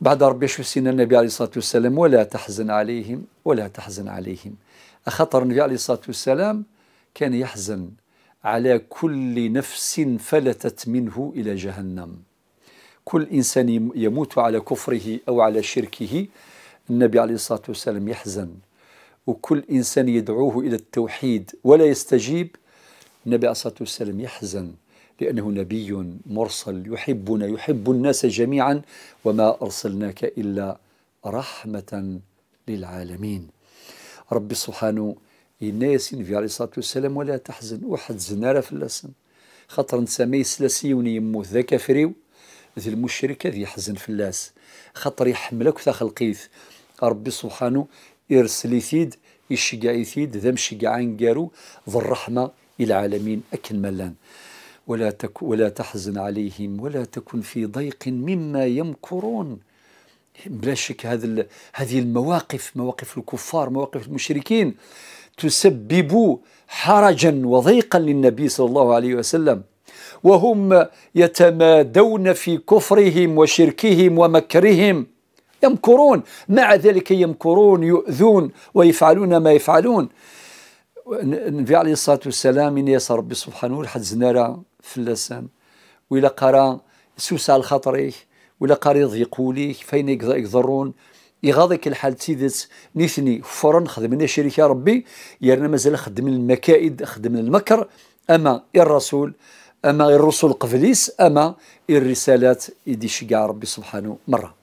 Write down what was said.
بعد ربي سينا النبي عليه الصلاة والسلام ولا تحزن عليهم ولا تحزن عليهم. أخطر النبي عليه الصلاة والسلام كان يحزن على كل نفس فلتت منه إلى جهنم. كل إنسان يموت على كفره أو على شركه النبي عليه الصلاة والسلام يحزن. وكل إنسان يدعوه إلى التوحيد ولا يستجيب النبي عليه الصلاة والسلام يحزن. لأنه نبي مرسل يحبنا يحب الناس جميعا وما أرسلناك إلا رحمة للعالمين. ربي سبحانه الناس النبي عليه الصلاة والسلام ولا تحزن واحد زنارة في اللسن خاطر نسمي سلاسيوني يموت ذا كفريو ذي المشرك ذي يحزن في اللاس خاطر يحملك ذا خلقيث. ربي سبحانه يرسل يثيد يشجع يثيد ذا مشجع قارو ذو الرحمة العالمين أكل ملان. ولا, تك ولا تحزن عليهم ولا تكن في ضيق مما يمكرون. بلا شك هذه هذه المواقف مواقف الكفار مواقف المشركين تسبب حرجا وضيقا للنبي صلى الله عليه وسلم. وهم يتمادون في كفرهم وشركهم ومكرهم. يمكرون. مع ذلك يمكرون يؤذون ويفعلون ما يفعلون. النبي عليه الصلاة والسلام من يسر ربي سبحانه زنارة في اللسان وإلى قرأ سوس على خاطريه ولا قاري يضيقوا ليه فين يقدرون يغاضيك الحال تيدت نيثني فرن خدمنا شريك ربي يرنا مازال خدم المكائد خدم المكر أما الرسول أما الرسول قبليس أما الرسالات يدي شقع ربي سبحانه مرة.